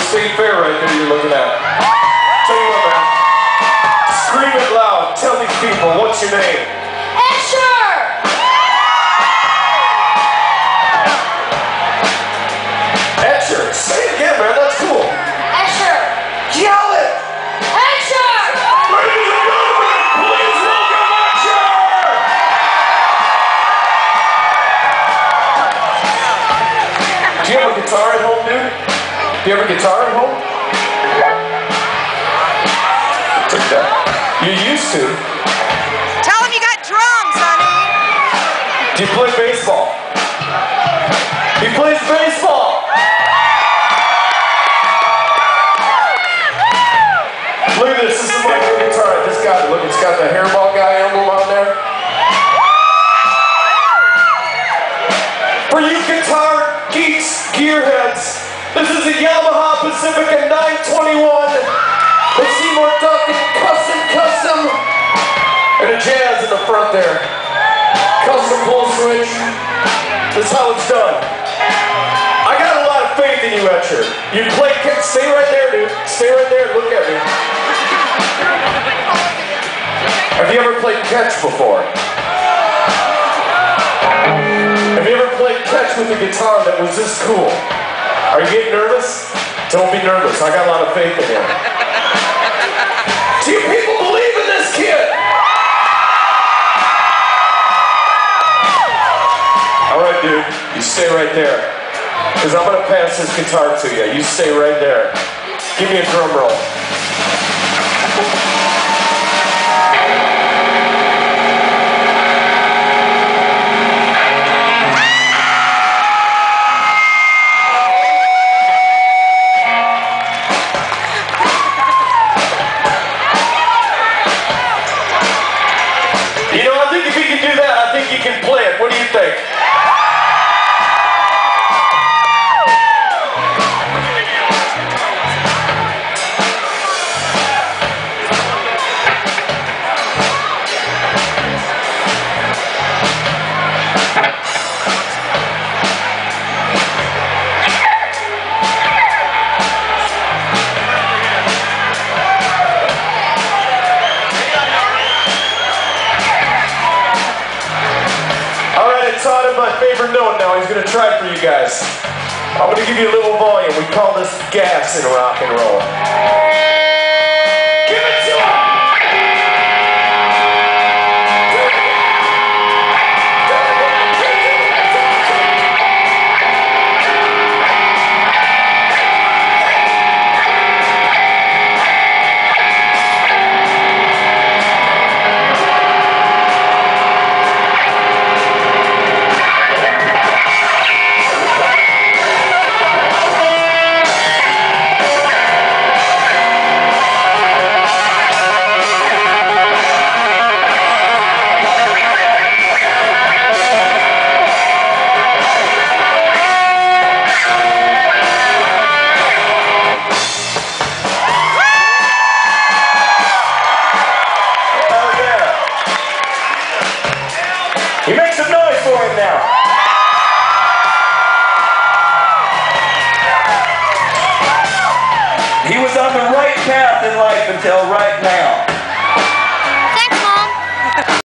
state fair right there you're looking at. Tell you what, man. Scream it loud. Tell these people what's your name. Escher! Etcher. Say it again, man. That's cool. Escher! Yell it. Escher! Ladies and gentlemen, please welcome Etcher. Do you have a guitar at home, dude? Do you have a guitar at home? Took that. You used to. Tell him you got drums, honey. Do you play baseball? He plays baseball. Look at this. This is my guitar. Got it. Look, it's got the hairball guy emblem on there. For you guitar geeks, gearheads, this is a Yamaha Pacifica 921 with Seymour Duncan custom custom and a jazz in the front there. Custom pull switch. This is how it's done. I got a lot of faith in you, Etcher. You play, catch, stay right there, dude. Stay right there. Look at me. Have you ever played catch before? Have you ever played catch with a guitar that was this cool? Are you getting nervous? Don't be nervous. I got a lot of faith in you. Do you people believe in this kid? All right, dude. You stay right there. Because I'm going to pass this guitar to you. You stay right there. Give me a drum roll. Gonna try for you guys. I'm gonna give you a little volume. We call this gas in rock and roll. You make some noise for him now. He was on the right path in life until right now.